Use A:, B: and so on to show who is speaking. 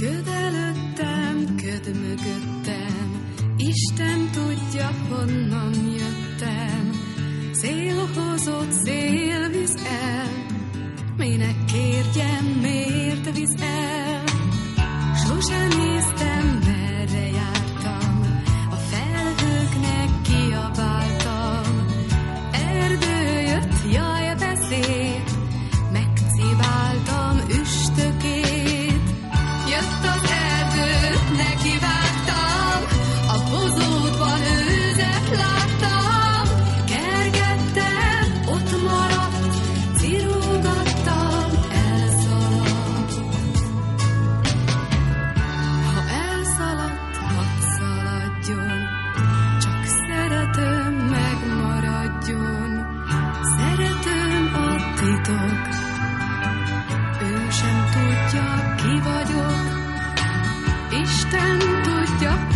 A: Köd előttem, köd mögöttem, Isten tudja, honnan jöttem. Szél hozott, szél titok. Ő sem tudja, ki vagyok, Isten tudja,